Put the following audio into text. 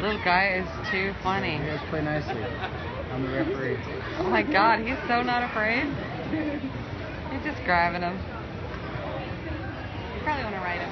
little guy is too funny. You guys play nicely. I'm the referee. Oh my god, he's so not afraid. He's just grabbing him. You probably want to ride him.